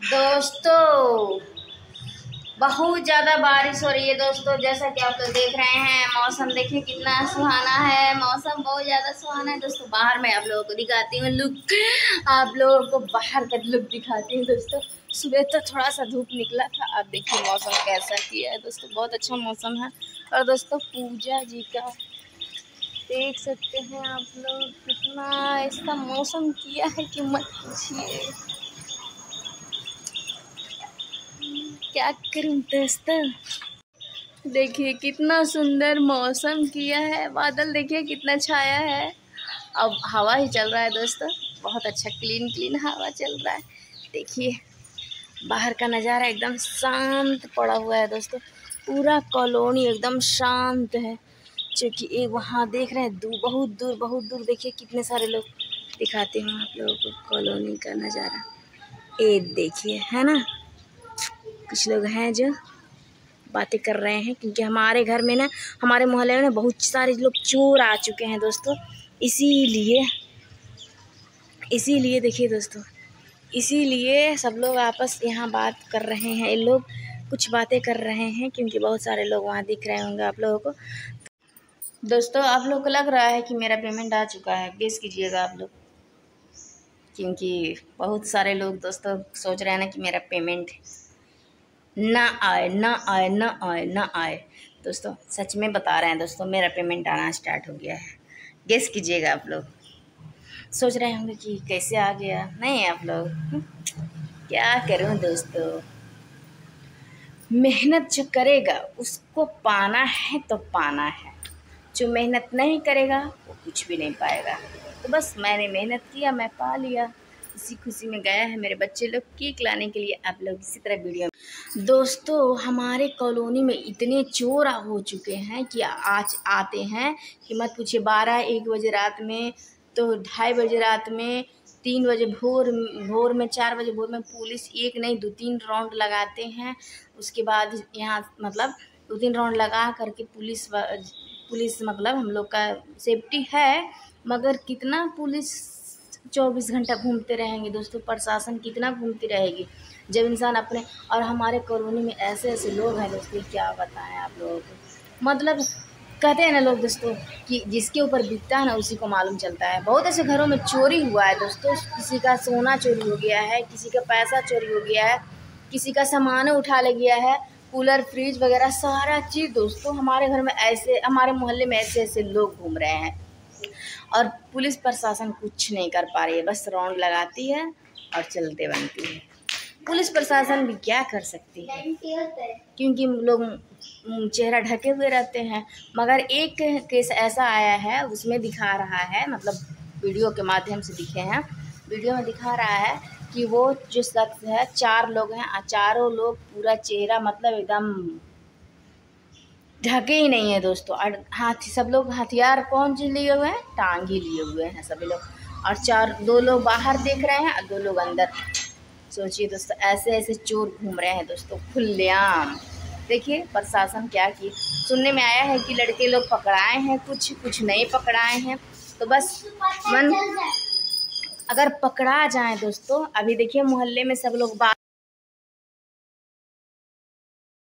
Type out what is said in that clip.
दोस्तों, बहुत ज़्यादा बारिश हो रही है दोस्तों, जैसा कि आप लोग तो देख रहे हैं, मौसम देखिए कितना सुहाना है, मौसम बहुत ज़्यादा सुहाना है। दोस्तों, बाहर में आप लोगों को दिखाती हूँ लुक, आप लोगों को बाहर का लुक दिखाती हूँ दोस्तों। सुबह तो थोड़ा सा धूप निकला था आप देखिए मौसम कैसा किया है दोस्तों, बहुत अच्छा मौसम है। और दोस्तों, पूजा जी का देख सकते हैं आप लोग, कितना इसका मौसम किया है कि मत पूछिए क्या करूँ दोस्तों? देखिए कितना सुंदर मौसम किया है। बादल देखिए कितना छाया है। अब हवा ही चल रहा है दोस्तों। बहुत अच्छा क्लीन क्लीन हवा चल रहा है। देखिए, बाहर का नज़ारा एकदम शांत पड़ा हुआ है दोस्तों। पूरा कॉलोनी एकदम शांत है। क्योंकि एक वहाँ देख रहे हैं, दूर, बहुत दूर बहुत दूर। देखिए कितने सारे लोग दिखाते हैं आप लोगों को कॉलोनी का नज़ारा। ये देखिए, है ना? कुछ लोग हैं जो बातें कर रहे हैं, क्योंकि हमारे घर में ना, हमारे मोहल्ले में बहुत सारे लोग चोर आ चुके हैं दोस्तों। इसीलिए इसीलिए देखिए दोस्तों, इसीलिए सब लोग आपस यहाँ बात कर रहे हैं। ये लोग कुछ बातें कर रहे हैं, क्योंकि बहुत सारे लोग वहाँ दिख रहे होंगे आप लोगों को। दोस्तों, आप लोग को लग रहा है कि मेरा पेमेंट आ चुका है। गेस कीजिएगा आप लोग, क्योंकि बहुत सारे लोग दोस्तों सोच रहे हैं ना कि मेरा पेमेंट ना आए ना आए ना आए ना आए। दोस्तों, सच में बता रहे हैं दोस्तों, मेरा पेमेंट आना स्टार्ट हो गया है। गेस कीजिएगा आप लोग। सोच रहे होंगे कि कैसे आ गया? नहीं आप लोग। क्या करूँ दोस्तों? मेहनत जो करेगा, उसको पाना है तो पाना है। जो मेहनत नहीं करेगा, वो कुछ भी नहीं पाएगा। तो बस मैंने मेहनत किया, मैं पा लिया। इसी खुशी में गया है मेरे बच्चे लोग। केक लाने के लिए आप लोग इसी तरह वीडियो दोस्तों, हमारे कॉलोनी में इतने चोर हो चुके हैं कि आज आते हैं कि मत पूछिए, बारह एक बजे रात में तो ढाई बजे रात में, तीन बजे भोर भोर में, चार बजे भोर में पुलिस एक नहीं, दो तीन राउंड लगाते हैं। उसके बाद यहाँ मतलब दो तीन राउंड लगा करके पुलिस पुलिस मतलब हम लोग का सेफ्टी है, मगर कितना पुलिस चौबीस घंटा घूमते रहेंगे दोस्तों, प्रशासन कितना घूमती रहेगी? जब इंसान अपने, और हमारे कॉलोनी में ऐसे ऐसे लोग हैं दोस्तों क्या बताएँ आप लोगों को? मतलब कहते हैं ना लोग दोस्तों, कि जिसके ऊपर बीतता है ना, उसी को मालूम चलता है। बहुत ऐसे घरों में चोरी हुआ है दोस्तों, किसी का सोना चोरी हो गया है, किसी का पैसा चोरी हो गया है, किसी का सामान उठा ले गया है, कूलर, फ्रिज वगैरह, सारा चीज़ दोस्तों, हमारे घर में ऐसे, हमारे मोहल्ले में ऐसे ऐसे लोग घूम रहे हैं। और पुलिस प्रशासन कुछ नहीं कर पा रही है, बस राउंड लगाती है और चलते बनती है। पुलिस प्रशासन भी क्या कर सकती है? क्योंकि लोग चेहरा ढके हुए रहते हैं, मगर एक केस ऐसा आया है, उसमें दिखा रहा है मतलब वीडियो के माध्यम से दिखे हैं, वीडियो में दिखा रहा है कि वो जो शख्स है, चार लोग हैं, चारों लोग पूरा चेहरा मतलब एकदम ढके ही नहीं है दोस्तों। और हाथी, सब लोग हथियार कौन चीज़ लिए हुए हैं? टांग ही लिए हुए हैं सभी लोग। और चार, दो लोग बाहर देख रहे हैं और दो लोग अंदर। सोचिए दोस्तों ऐसे ऐसे चोर घूम रहे हैं दोस्तों। खुलेआम। देखिए, प्रशासन क्या किए। सुनने में आया है कि लड़के लोग पकड़ाए हैं कुछ कुछ नहीं पकड़ाए हैं। तो बस मन अगर पकड़ा जाए दोस्तों, अभी देखिए मोहल्ले में सब लोग बात